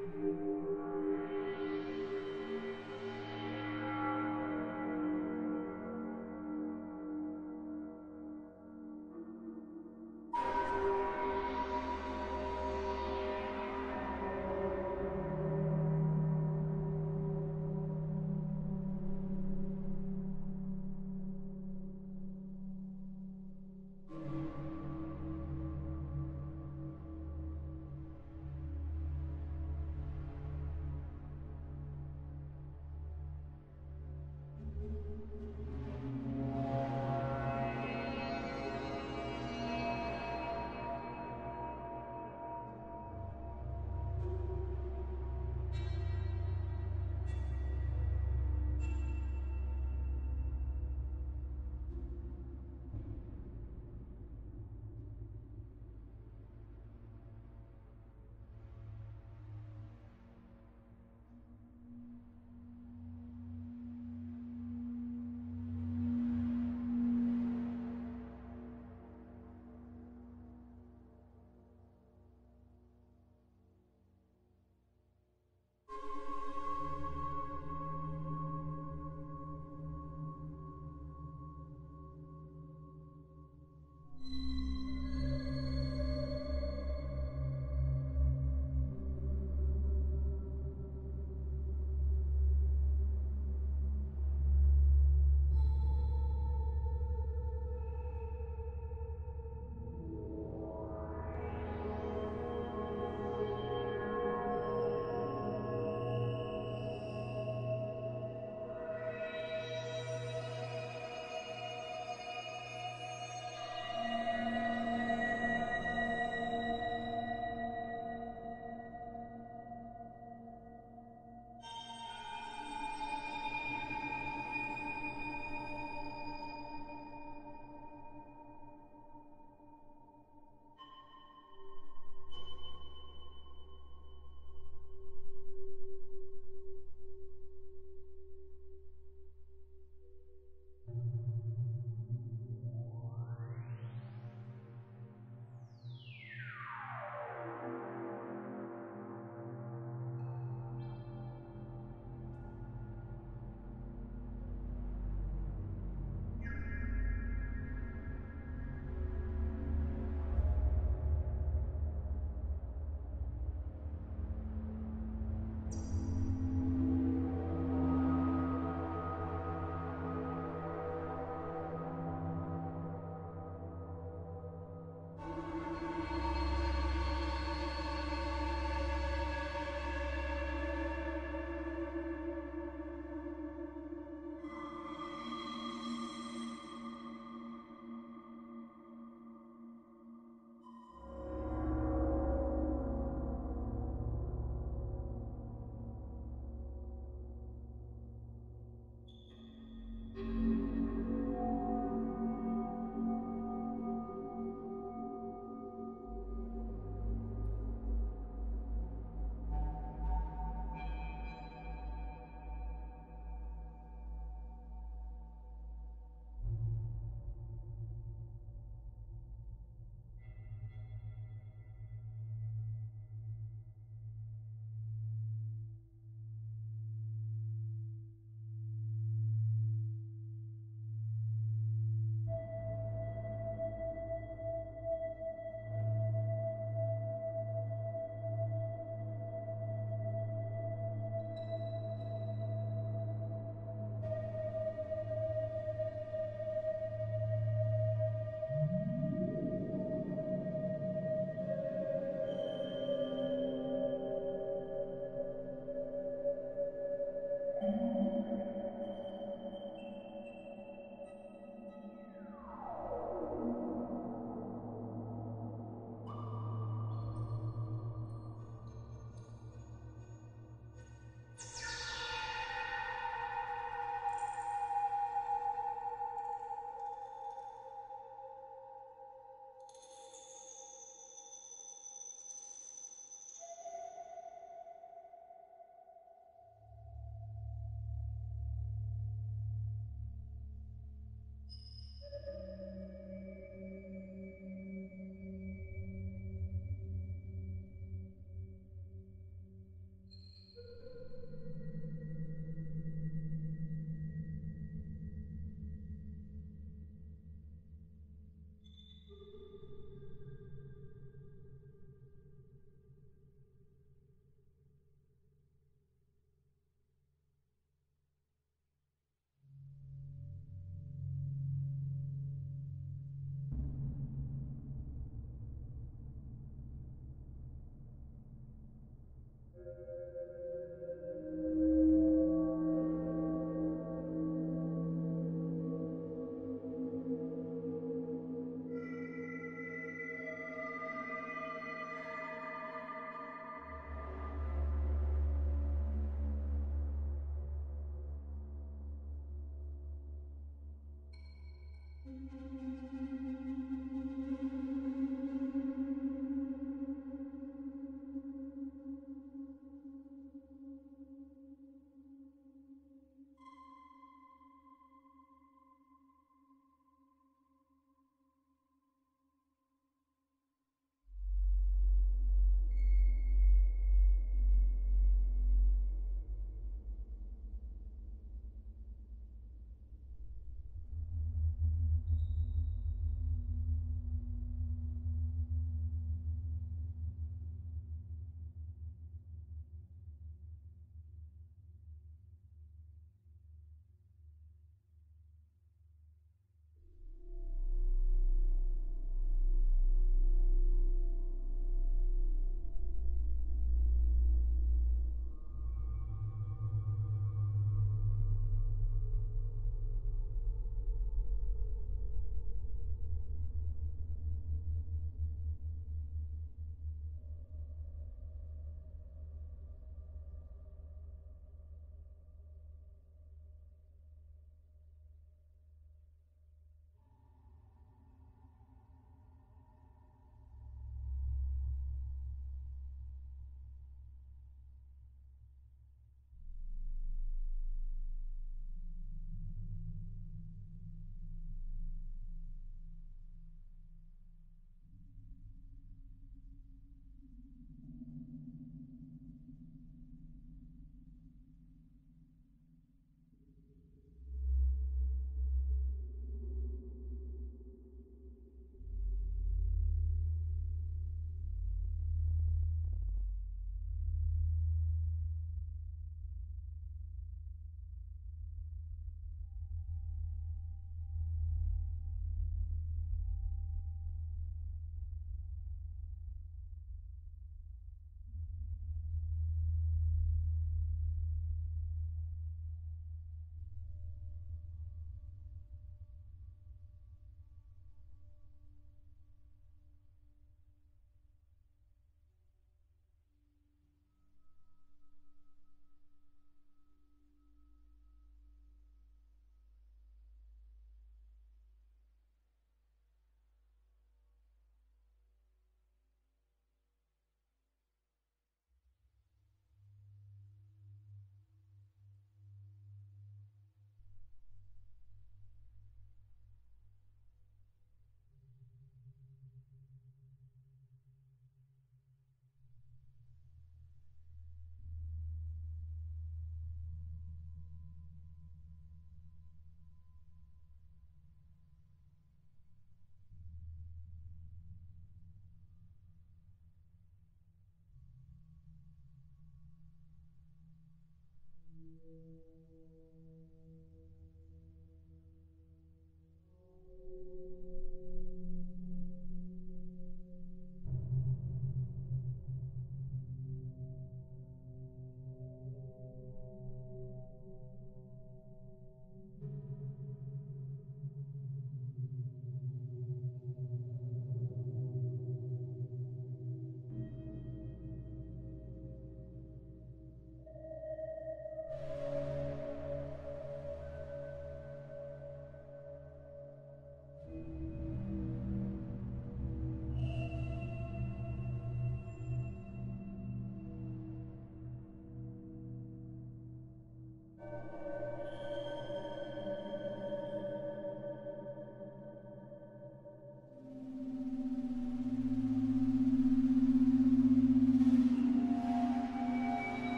Thank you. Música